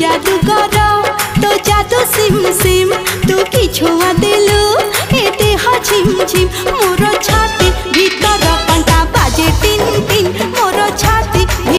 জাদুকর তো জাদু সিম সিম তো কি ছোঁয়া দিলু এ দেহ ঝিম ঝিম